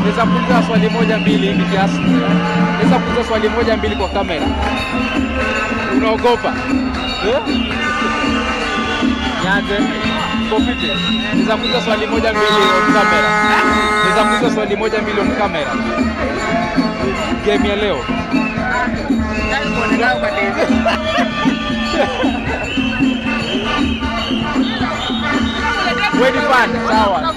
Naweza kuuliza swali moja mbili hivi kiasi. Naweza kuuliza swali moja mbili kwa kamera. Unaogopa? Eh? Nianze. Kopiti. Naweza kuuliza swali moja mbili kwa kamera. Naweza kuuliza swali moja mbili kwa kamera. Game ya leo. Wewe ni fan, sawa.